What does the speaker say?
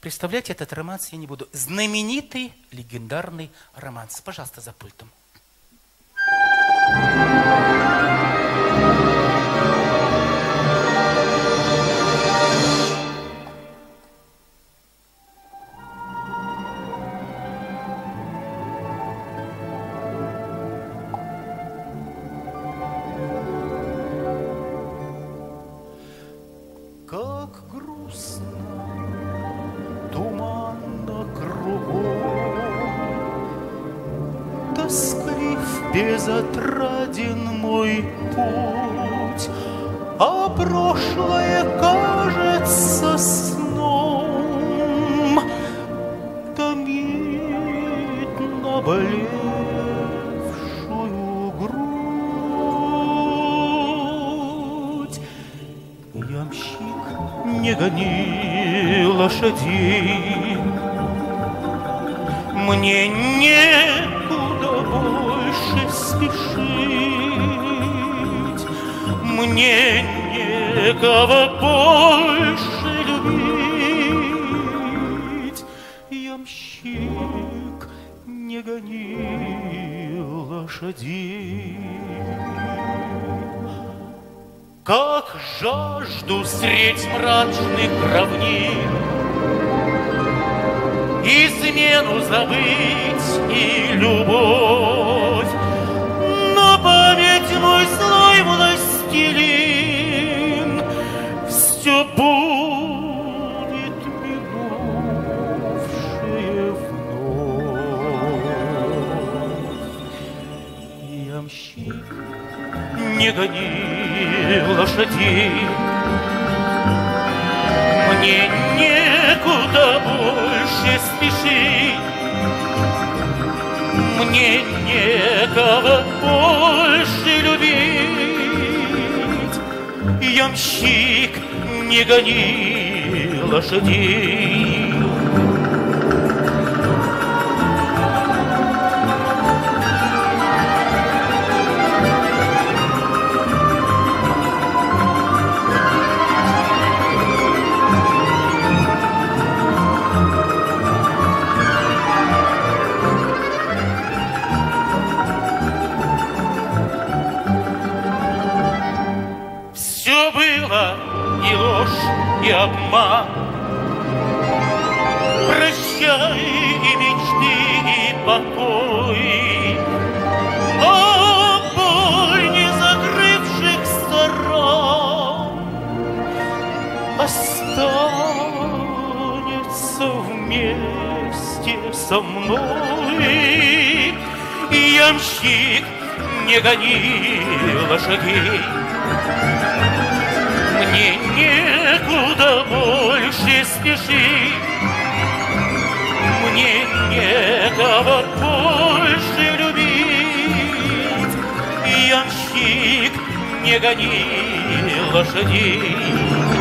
Представлять этот романс я не буду. Знаменитый, легендарный романс. Пожалуйста, за пультом. Как безотраден мой путь, А прошлое кажется сном, Томит наболевшую грудь. Ямщик, не гони лошадей, Мне некуда больше спешить, Мне некого больше любить. Ямщик, не гони лошадей. Как жажду средь мрачных равнин Измену забыть и любовь не гони лошадей. Мне некуда больше спешить, Мне некого больше любить. Ямщик, не гони лошадей. Было и ложь, и обман. Прощай и мечты, и покой. О, боль не закрывших сторон Останется вместе со мной. Ямщик, не гони лошадей. Мне некуда больше спешить, Мне некого больше любить. Ямщик, не гони лошадей.